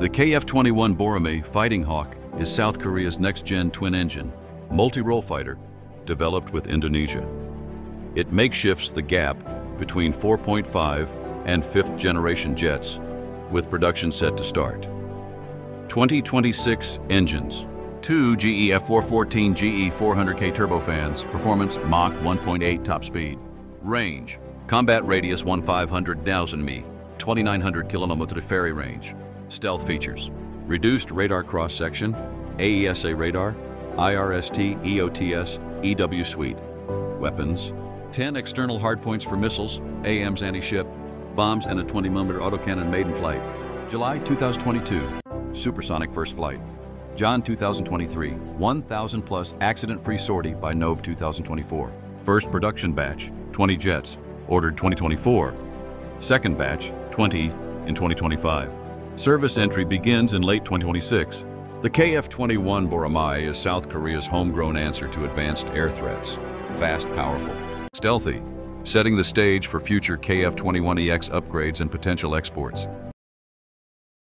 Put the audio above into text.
The KF-21 Boramae Fighting Hawk is South Korea's next-gen twin-engine, multi-role fighter developed with Indonesia. It makeshifts the gap between 4.5 and 5th generation jets, with production set to start. 2026 engines. Two GE F414 GE 400K turbofans, performance Mach 1.8 top speed. Range. Combat radius 1500,000 mi, 2900 km ferry range. Stealth features. Reduced radar cross-section, AESA radar, IRST, EOTS, EW suite. Weapons. 10 external hardpoints for missiles, AMs anti-ship, bombs, and a 20mm autocannon maiden flight. July 2022. Supersonic first flight. John 2023, 1,000 plus accident-free sortie by NOVE 2024. First production batch, 20 jets, ordered 2024. Second batch, 20 in 2025. Service entry begins in late 2026. The KF-21 Boramae is South Korea's homegrown answer to advanced air threats. Fast, powerful, stealthy, setting the stage for future KF-21EX upgrades and potential exports.